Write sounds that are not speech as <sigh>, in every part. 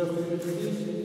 Joseph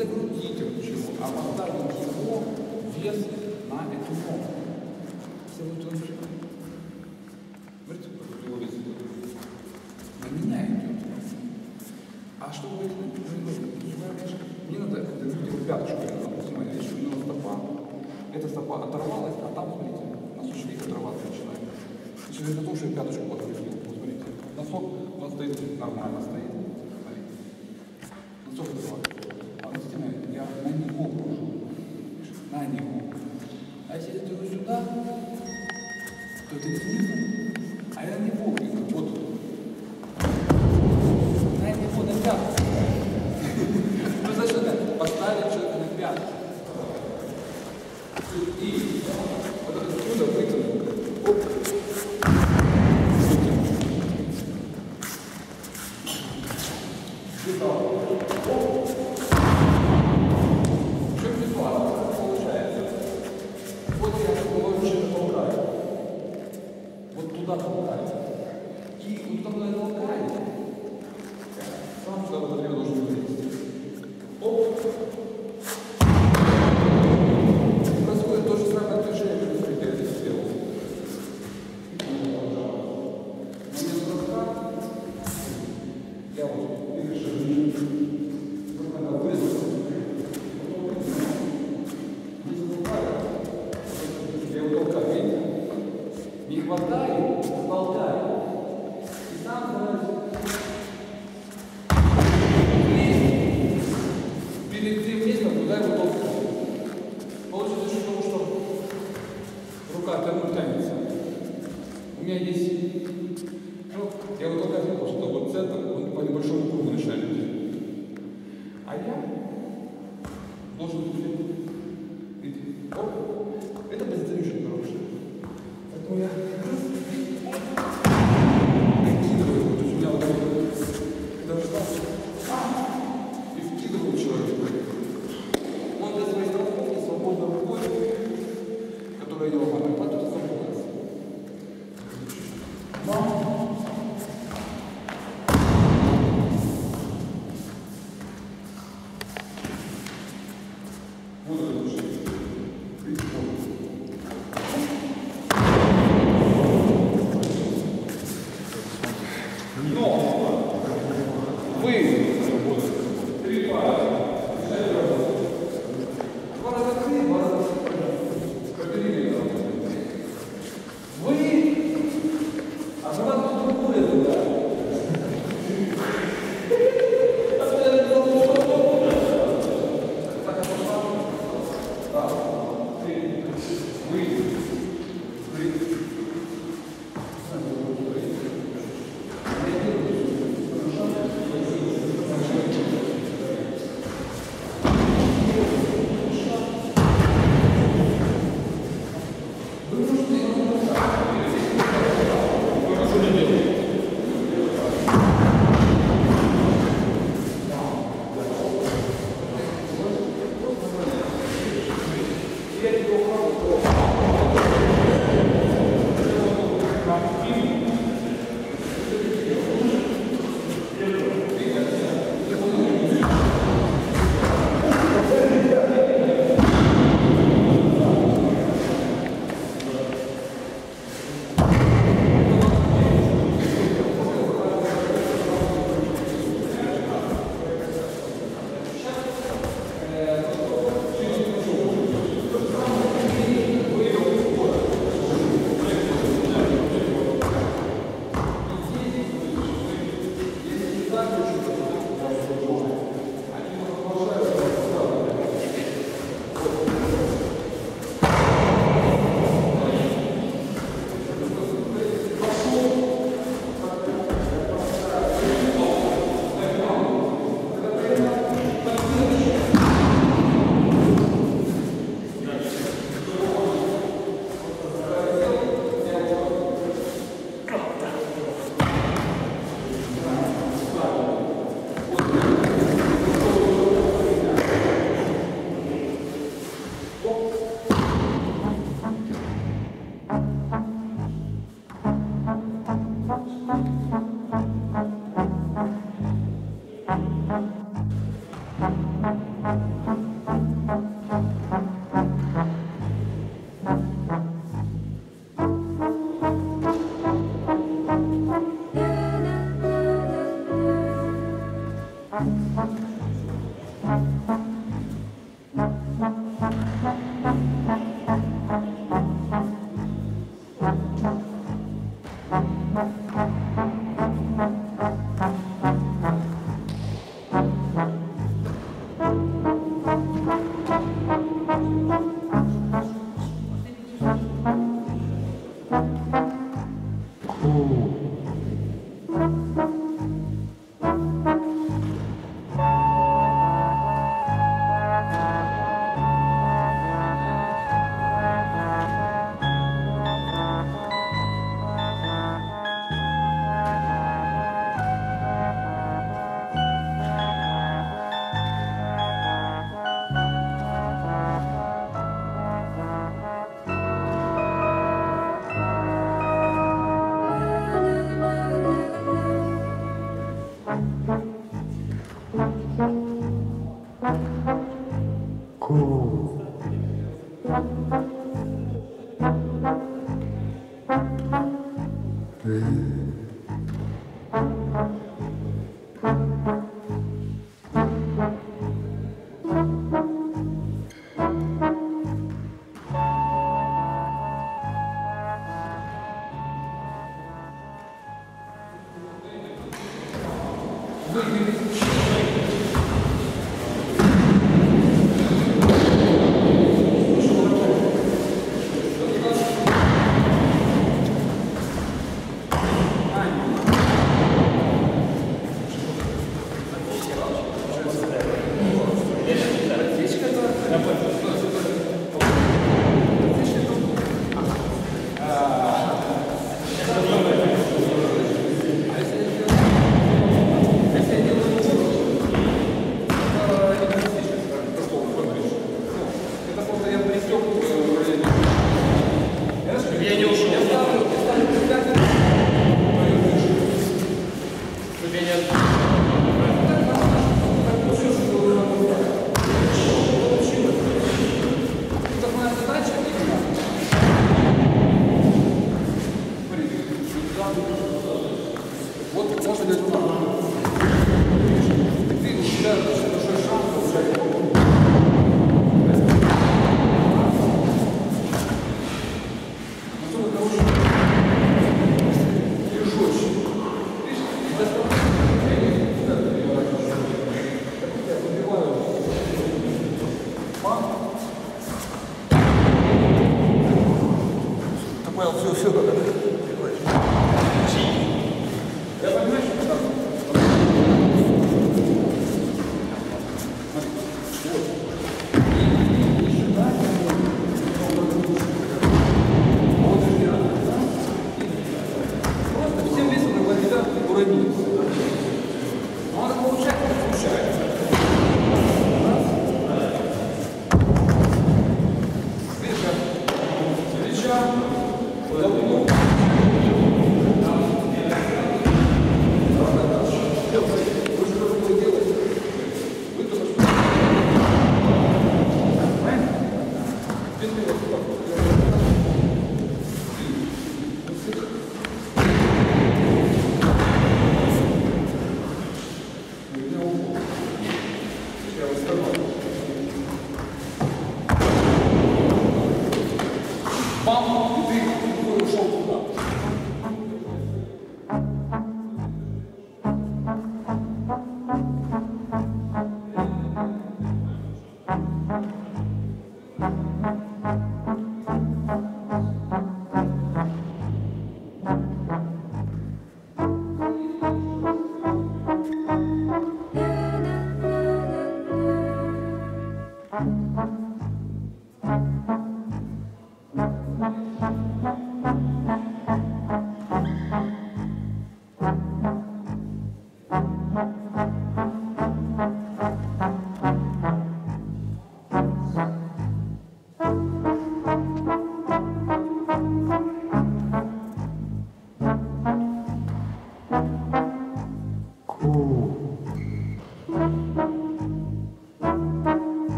загрузить рычаг, а поставить его вес на эту ногу. Все вот он же. Смотрите, как его вес На меня идет. А что будет? Мне надо это людям пяточку, допустим, моя вещь, у него стопа. Эта стопа оторвалась, а там, смотрите, на сушке оторваться начинает. Значит, это то, что я пяточку подкрутил. посмотрите, смотрите, носок, он стоит нормально стоит. То это не снизу, а я на него кружу. Вот тут. На него на пятку. Ну, значит, это поставить человека на пятку. И вот отсюда вытянуть. Оп. Встал. Оп. В чем ситуация? Как получается? Вот я головой человека толкаю. Вот туда толкаю. И вот туда, куда я толкаю, сам сюда в это время должен вылезти. Оп. Происходит то же самое движение, смотрите, я здесь сделал. Момент броска. Я вот перешагнул. Вдруг она вылезла. Потом Здесь толкаю. Я его толкаю, видите? Не хватаю, а толкаю. И сам становится перед тем местом, куда его толкнул. Получится за счет того, что рука тянуть тянется. У меня есть, ну, я вот только хотел, что вот центр, он по небольшому кругу начинает идти. А я должен быть, видите, оп, это позиционирующая хорошая. Поэтому я раз, накидываю, то есть у меня вот так вот, даже так, и вкидываю человека. Он для своей страховки свободной рукой, которая его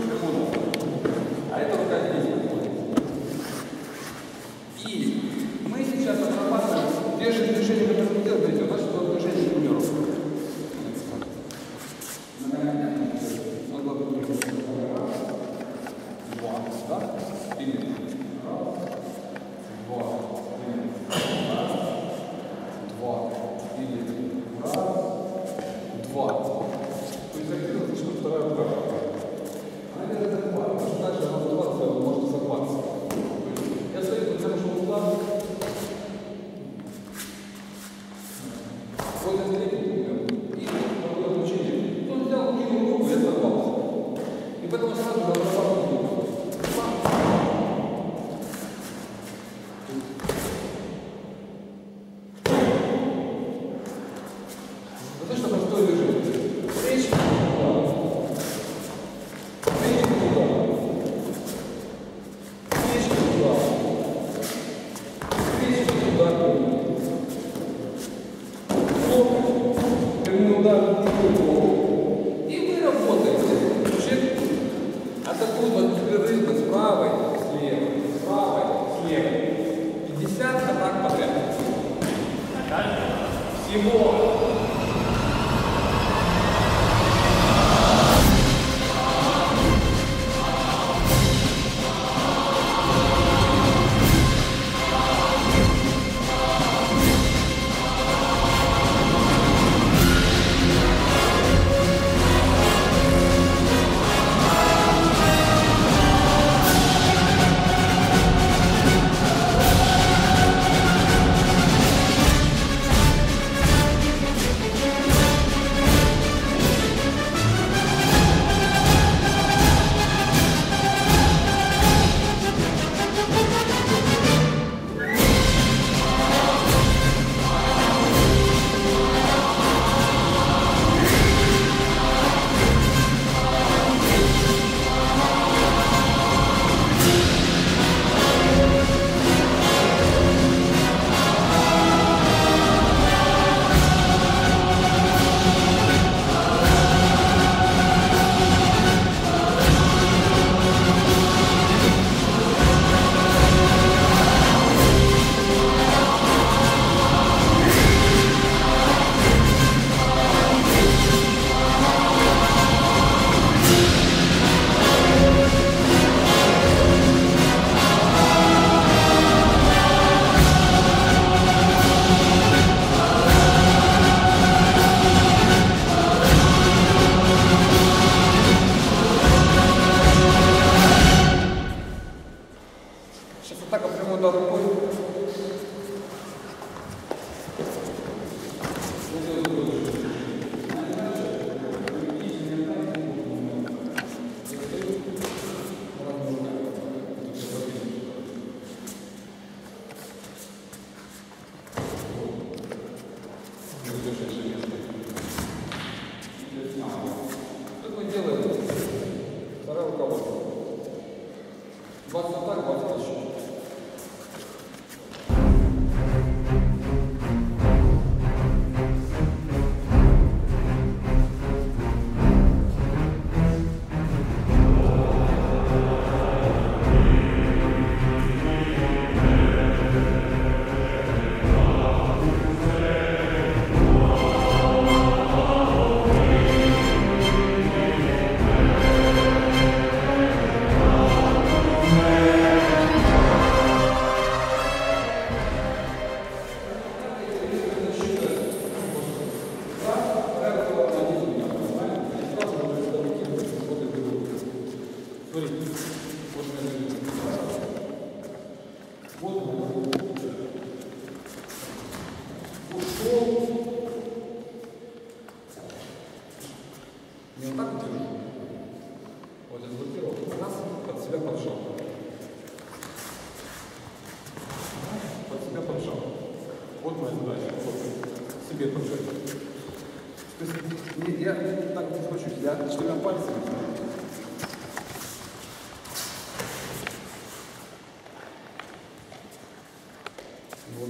pregunto,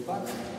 Thank you.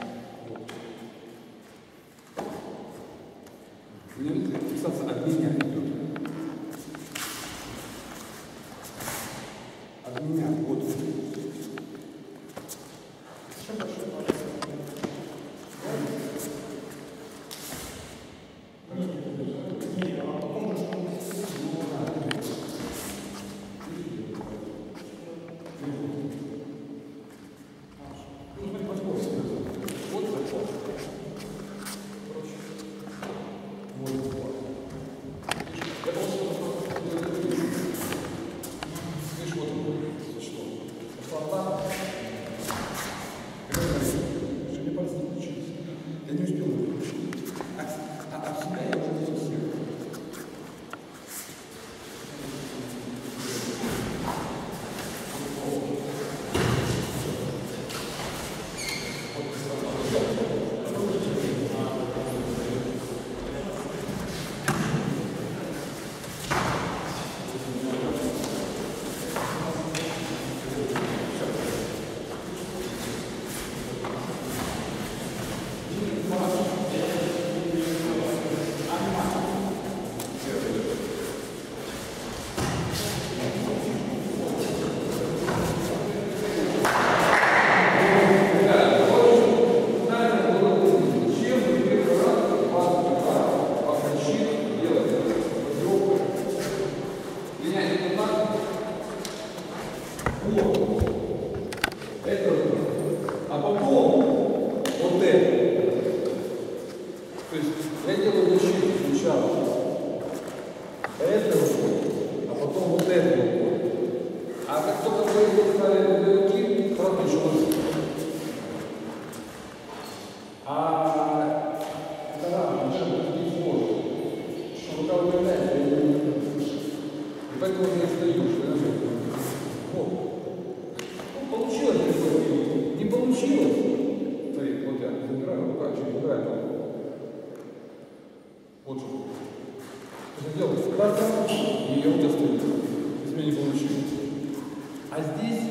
Ее удостоили. я удостоился. То получилось. А здесь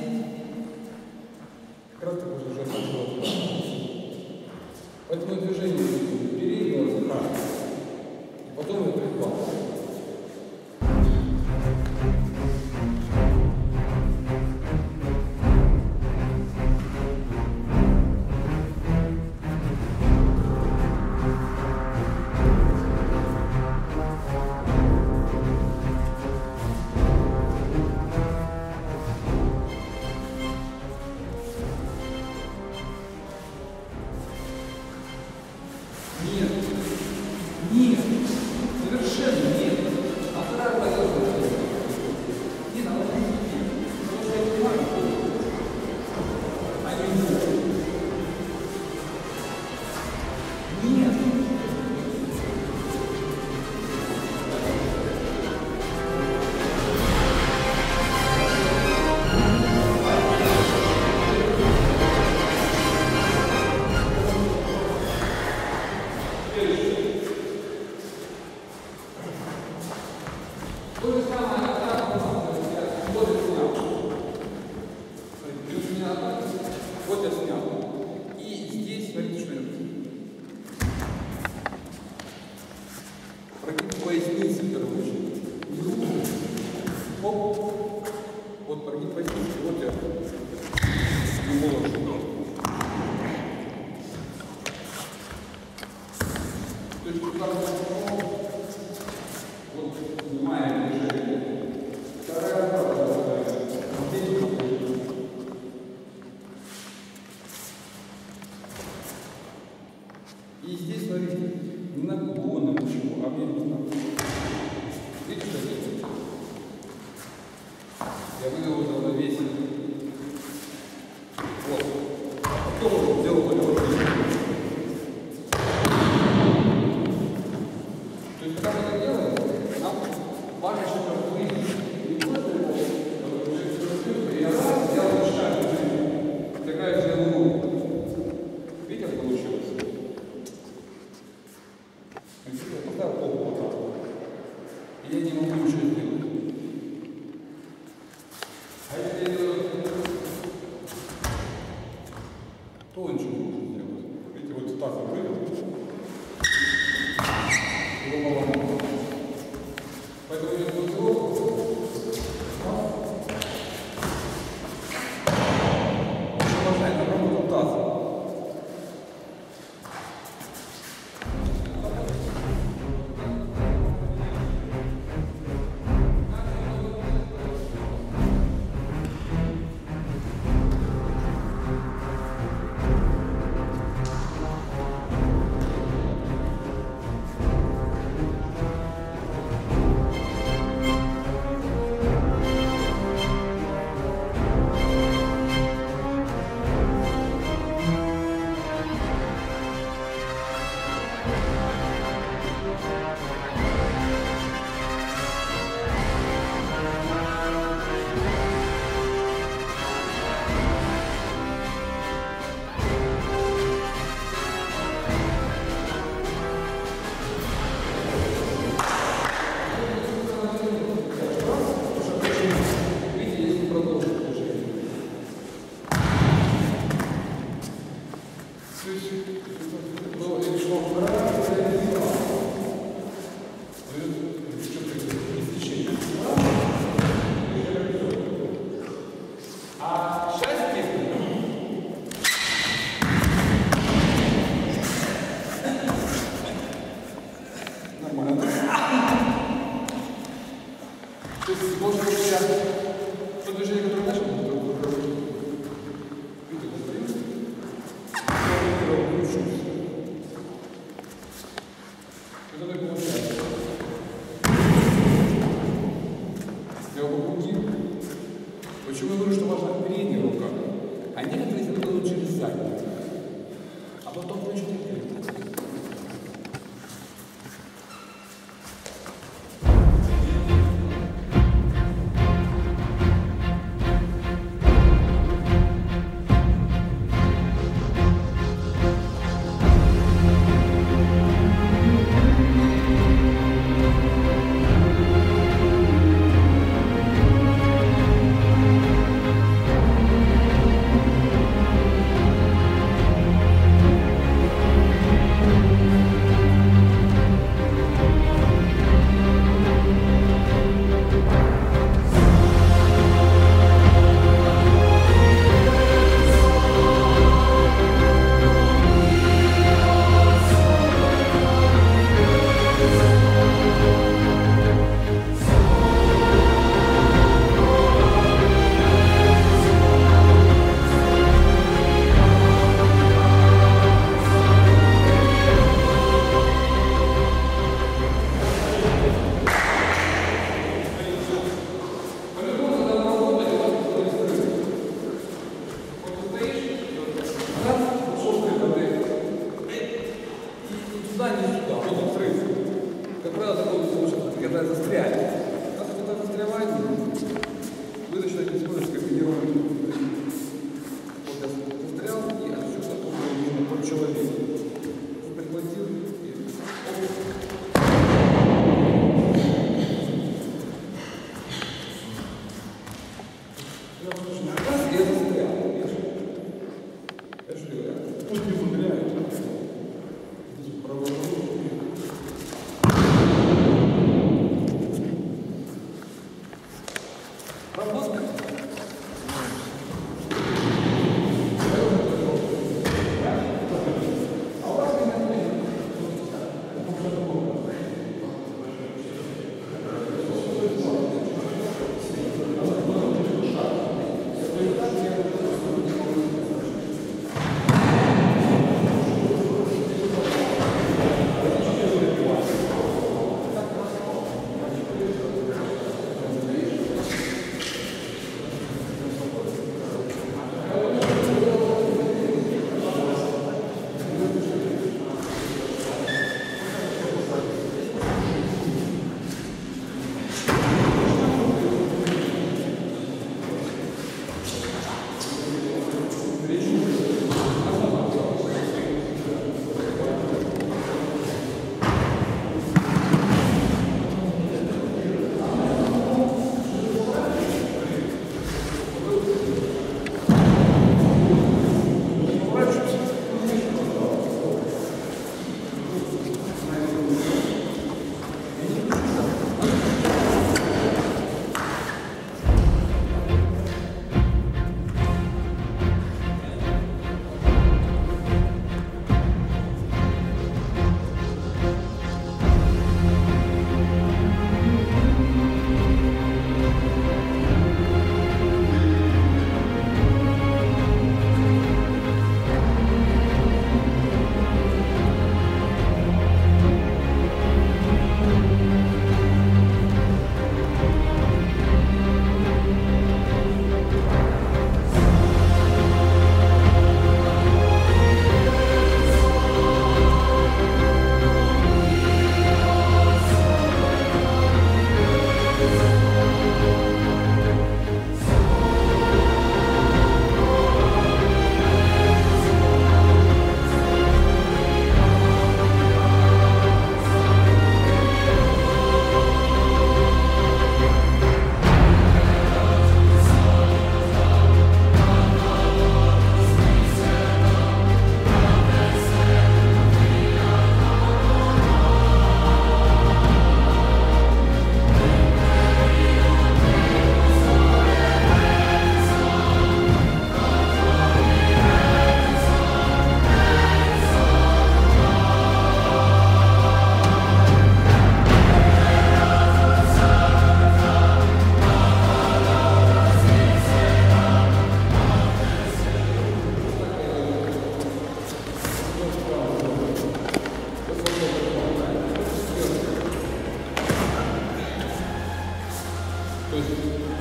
Pois.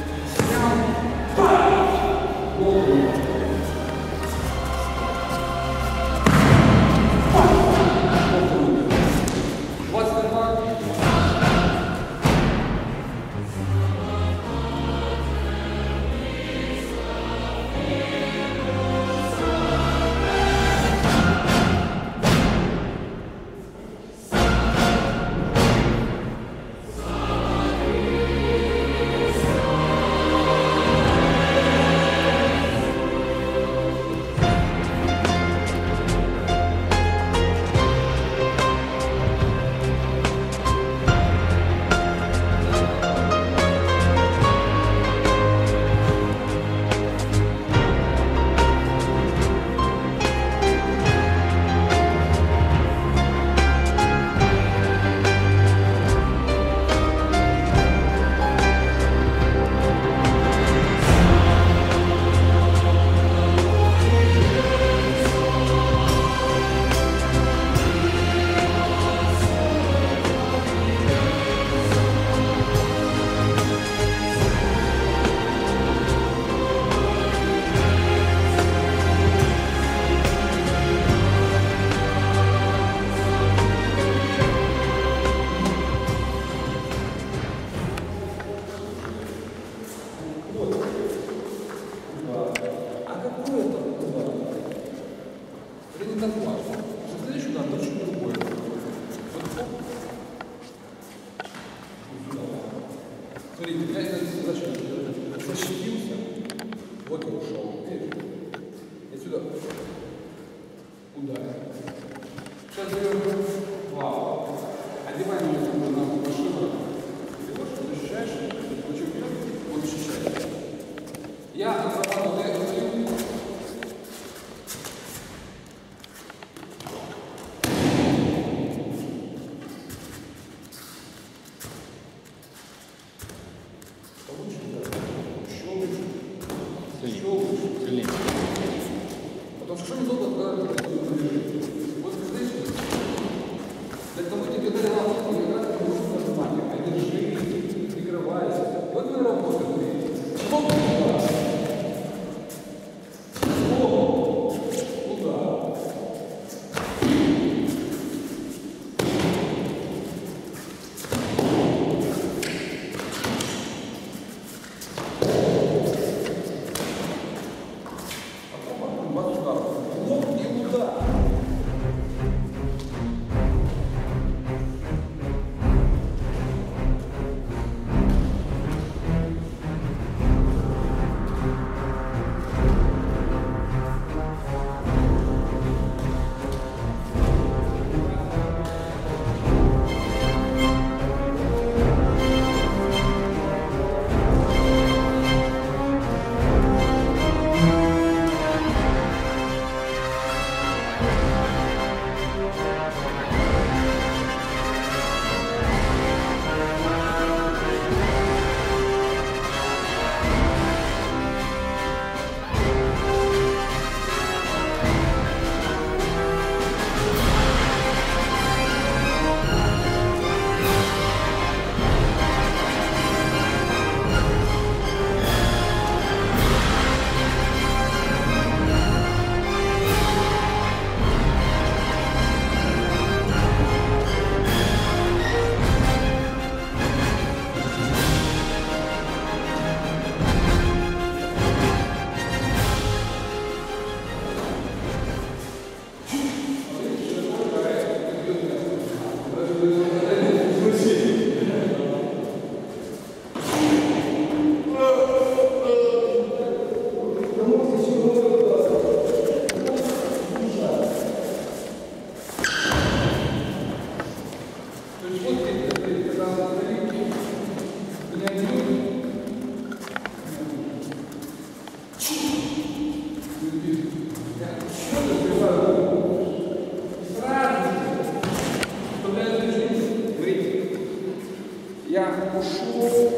Я ушел,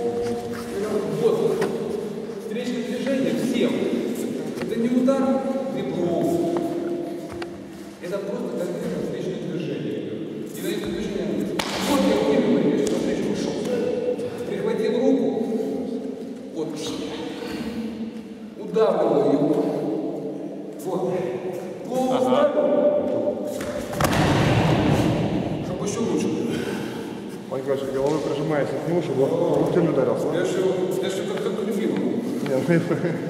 вот, встречное движение всем. Это не удар ребром, это просто конкретно встречное движение. И на это движение вот я выиграл, я что встречу ушел. Прихватил руку, вот, удавливал его. Вот, голову ага. ударил, чтобы еще лучше. Майкл, головой прижимається к нього, щоб він не ударився. Я ще, я ще так <laughs> не.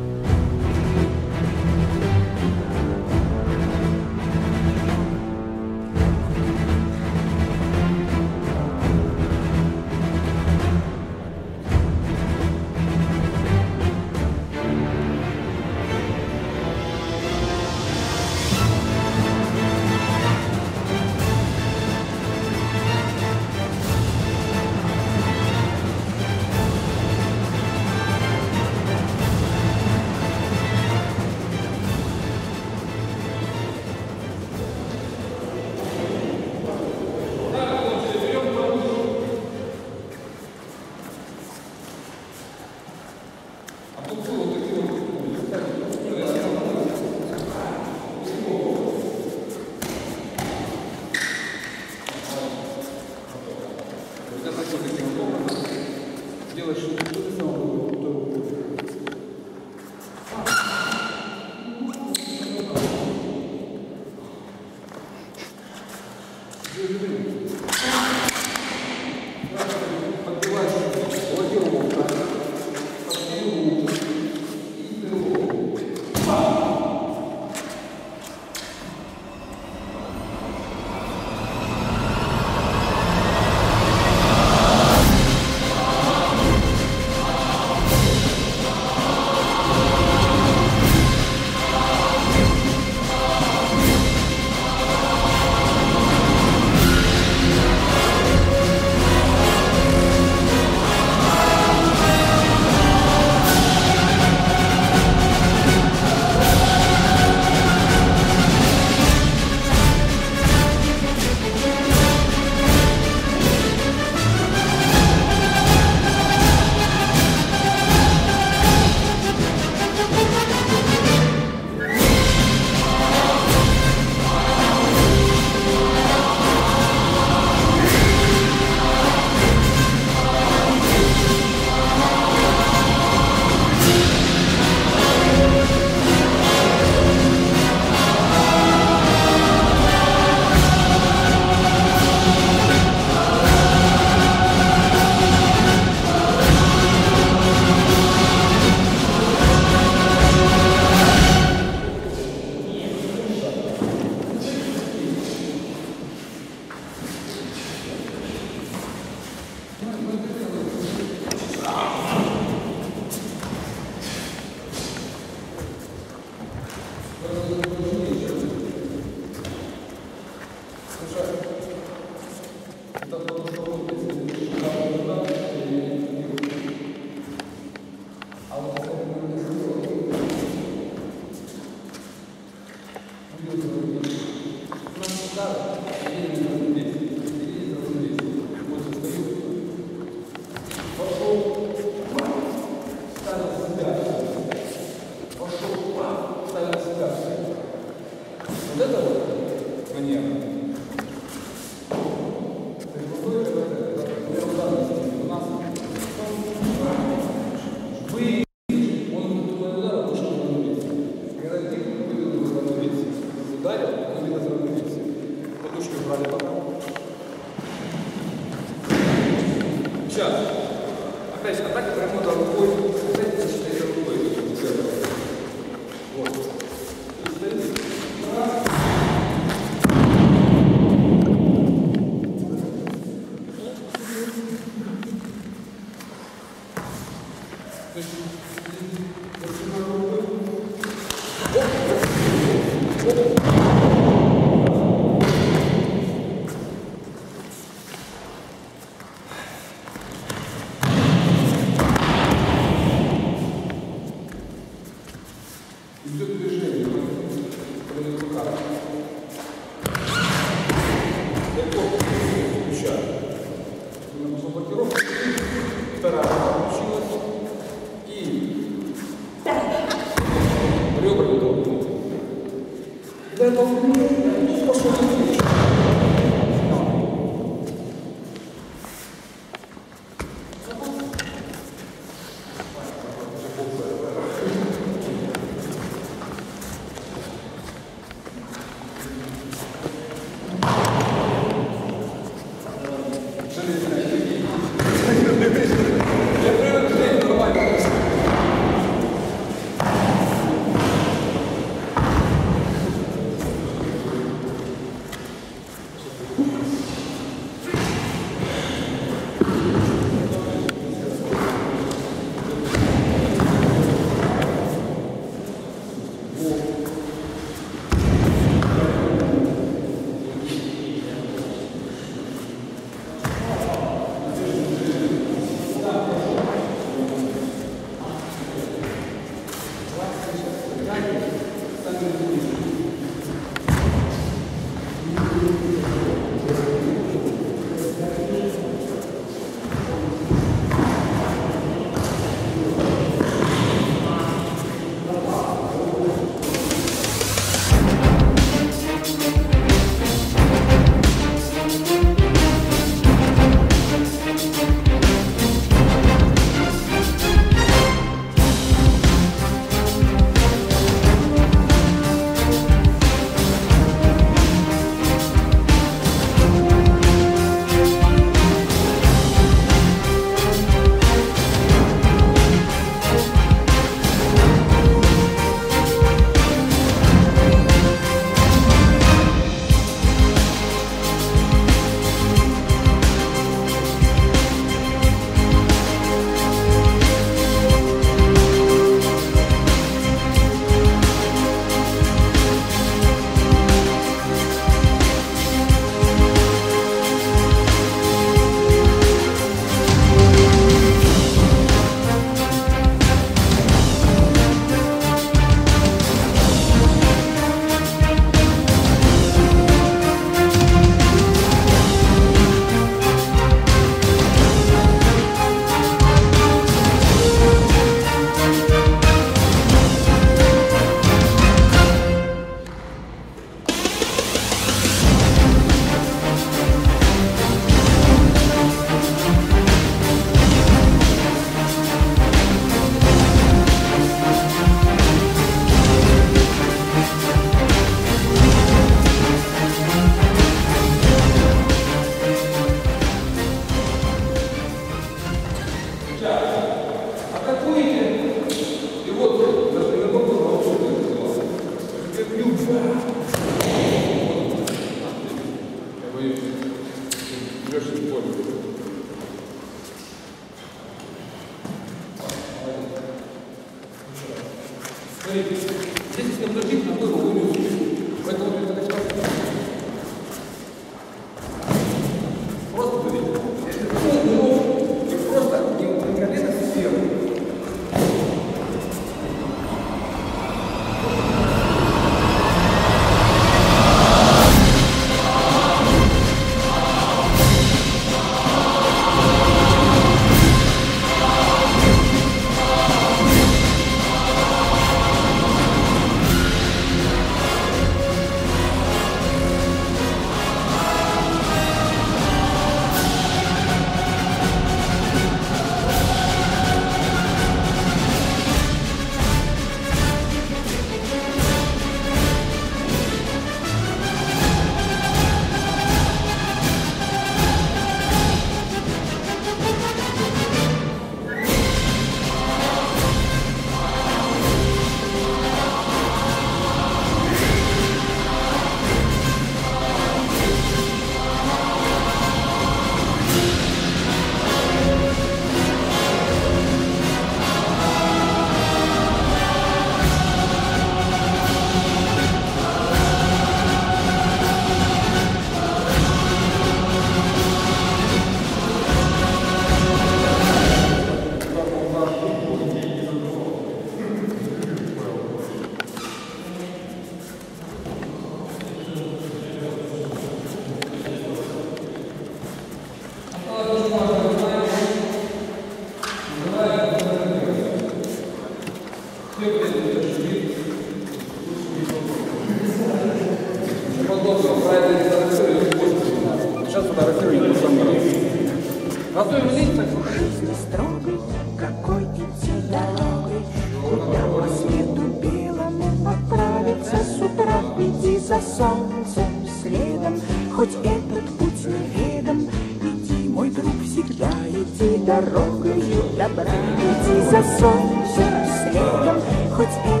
Готовим лица. Жизнь строгой, какой идти дорогой, Куда по свету белому отправиться с утра, Иди за солнцем следом, хоть этот путь неведом, Иди, мой друг, всегда иди дорогою добра, Иди за солнцем следом, хоть этот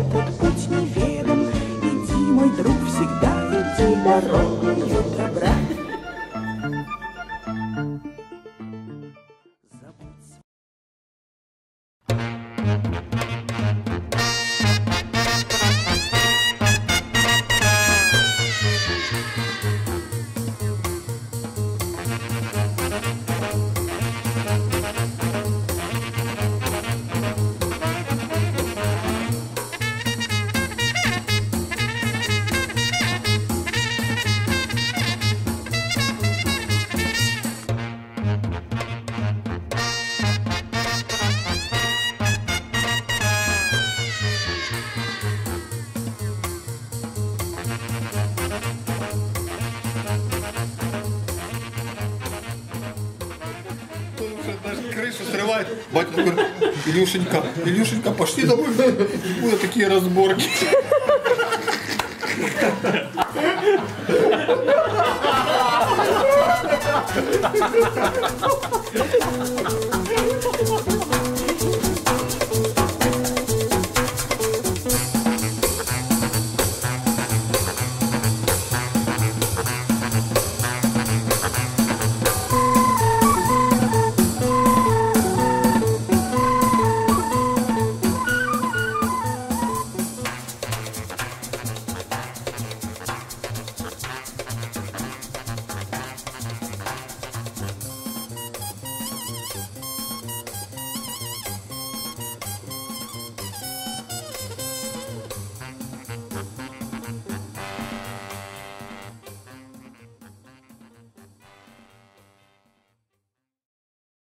иди Илюшенька, Илюшенька, пошли домой. Будут такие разборки.